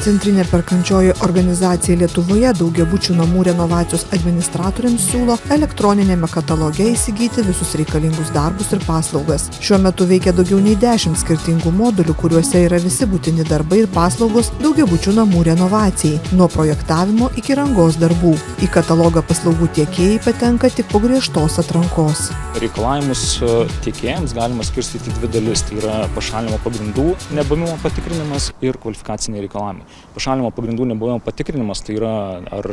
Centrinė perkančioji organizacija Lietuvoje daugiabučių namų renovacijos administratoriams siūlo elektroninėme kataloge įsigyti visus reikalingus darbus ir paslaugas. Šiuo metu veikia daugiau nei 10 skirtingų modulių, kuriuose yra visi būtini darbai ir paslaugos daugiabučių namų renovacijai, nuo projektavimo iki rangos darbų. Į katalogą paslaugų tiekėjai patenka tik po griežtos atrankos. Reikalavimus e, tiekėjams galima skirstyti dvi dalis. Tai yra pašalinimo pagrindų nebuvimo patikrinimas ir kvalifikaciniai reikalavimai pašalinimo pagrindų nebuvimo patikrinimas tai yra ar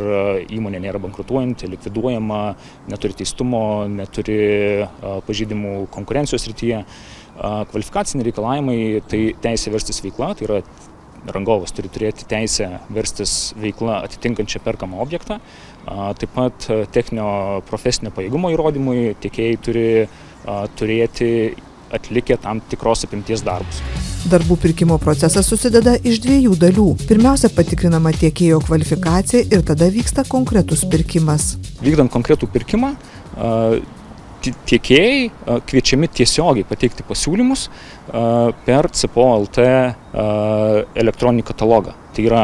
įmonė nėra bankrutuojanti likviduojama neturi teistumo neturi pažeidimų konkurencijos srityje kvalifikaciniai reikalavimai tai teisė verstis veikla tai yra rangovas turi turėti teisę verstis veikla atitinkančią perkamą objektą. Taip pat techninio profesinio pajėgumo įrodymui tiekėjai turi turėti atlikę tam tikros apimties darbus. Darbų pirkimo procesas susideda iš dviejų dalių. Pirmiausia, patikrinama tiekėjo kvalifikacija ir tada vyksta konkretus pirkimas. Vykdant konkretų pirkimą, tiekėjai kviečiami tiesiogiai pateikti pasiūlymus per CPOLT elektroninį katalogą. Tai yra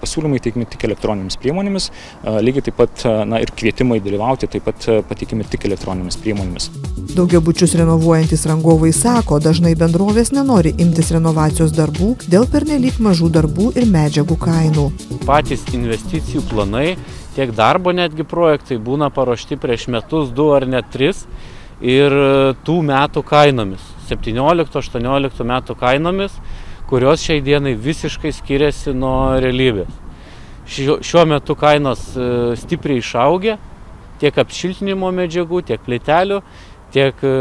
pasiūlymai teikiami tik elektroninėmis priemonėmis, lygiai taip pat na, ir kvietimai dalyvauti taip pat pateikimi tik elektroninėmis priemonėmis. Daugiabučius renovuojantis rangovai sako, dažnai bendrovės nenori imtis renovacijos darbų dėl pernelyg mažų darbų ir medžiagų kainų. Patys investicijų planai tiek darbo netgi projektai būna paruošti prieš metus, du ar net tris ir tų metų kainomis, 17-18 metų kainomis, kurios šiai dienai visiškai skiriasi nuo realybės. Šiuo metu kainos e, stipriai išaugė, tiek apšiltinimo medžiagų, tiek plėtelių, tiek e,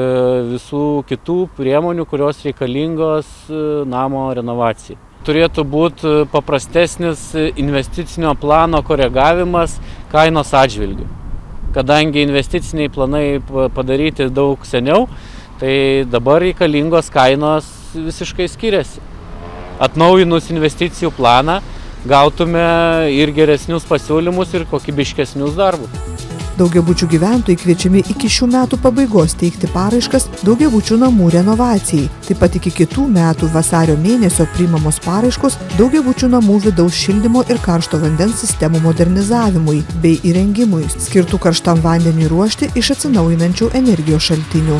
visų kitų priemonių, kurios reikalingos e, namo renovacijai turėtų būt e, paprastesnis investicinio plano koregavimas kainos atžvilgiu. Kadangi investiciniai planai padaryti daug seniau, tai dabar reikalingos kainos visiškai skiriasi. Atnaujinus investicijų planą gautume ir geresnius pasiūlymus, ir kokybiškesnius darbus. Daugiabučių gyventojai kviečiami iki šių metų pabaigos teikti paraiškas daugiabučių namų renovacijai. Taip pat iki kitų metų vasario mėnesio priimamos paraiškos daugiabučių namų vidaus šildymo ir karšto vandens sistemų modernizavimui bei įrengimui, skirtų karštam vandeniui ruošti iš atsinaujinančių energijos šaltinių.